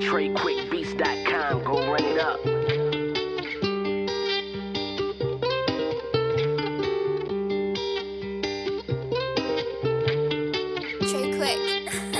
TreQuickBeats.com. Go run it up. Trey Quick.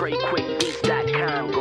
TreQuickBeats.com